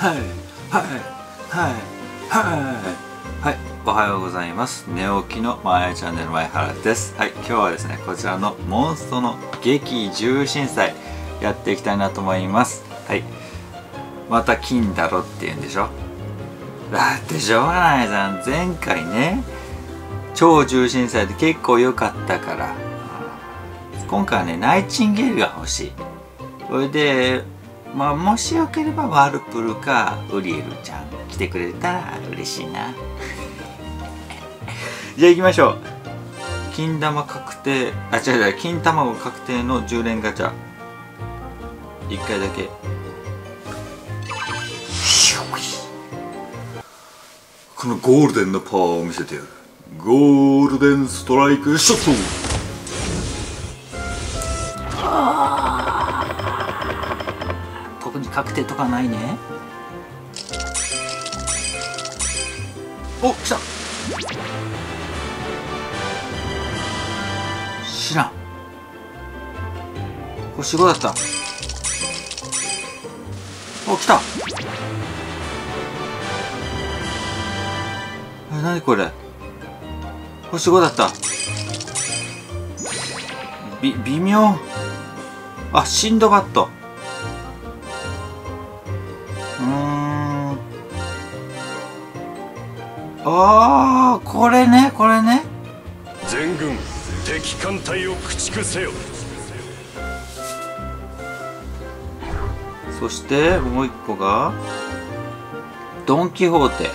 はい。はい。はい。はい。はい。おはようございます。寝起きのマヤチャンネル前原です。はい。今日はですねこちらのモンストの激重心祭やっていきたいなと思います。はい。また金だろって言うんでしょ？だってしょうがないじゃん。前回ね超重心祭で結構良かったから。今回はねナイチンゲールが欲しい。それでまあもしよければワルプルかウリエルちゃん来てくれたら嬉しいな。じゃあ行きましょう。金玉確定あ違う違う金卵確定の10連ガチャ。1回だけ。このゴールデンのパワーを見せてやる。ゴールデンストライクショット。確定とかないね。お来た。知らん。星5だった。お来た。え何これ。星5だった。び微妙。あシンドバットああこれねこれね。全軍敵艦隊を駆逐せよ。そしてもう一個がドン・キホーテ。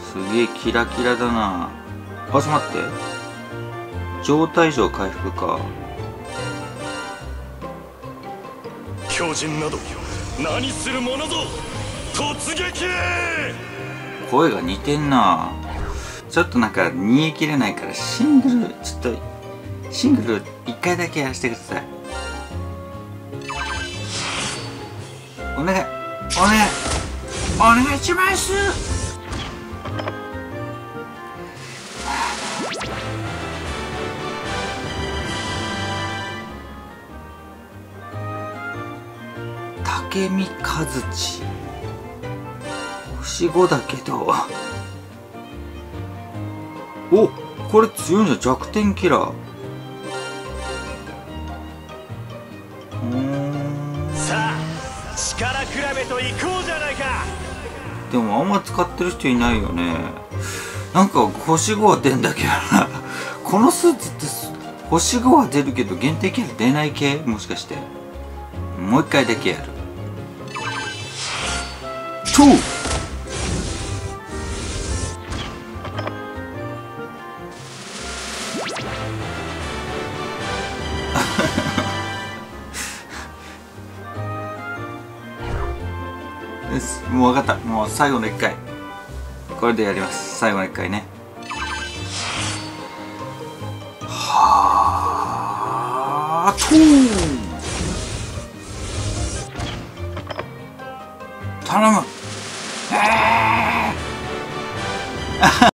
すげえキラキラだな。あちょっと待って。状態上回復か。強人など何する者ぞ突撃！声が似てんな。ちょっとなんか煮え切れないからシングルちょっとシングル1回だけやらせてください。お願いお願いお願いします！竹見和地星5だけど。おこれ強いんじゃん弱点キラー。さあ力比べと行こうじゃないか。でもあんま使ってる人いないよね。なんか星5は出んだけどな。このスーツって星5は出るけど限定キャラ出ない系？もしかして。もう一回だけやる。と ですもう分かった。もう最後の1回。これでやります。最後の1回ね。はあトーン頼む。ええー。